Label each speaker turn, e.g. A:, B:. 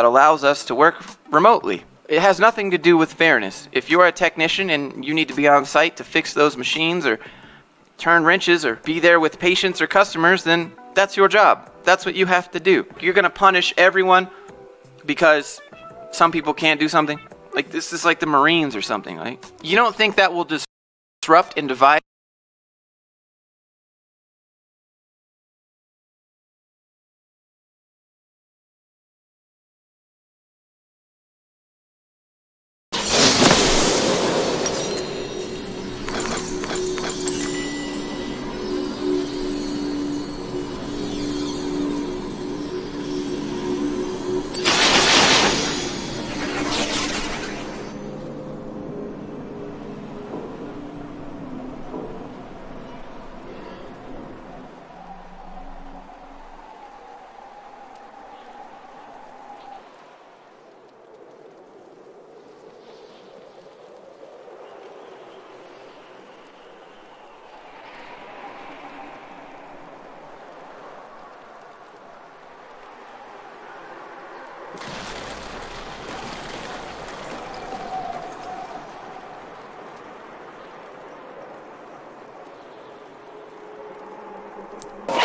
A: that allows us to work remotely. It has nothing to do with fairness. If you're a technician and you need to be on site to fix those machines or turn wrenches or be there with patients or customers, then that's your job. That's what you have to do. You're going to punish everyone because some people can't do something. Like this is like the Marines or something, right? You don't think that will disrupt and divide Oh.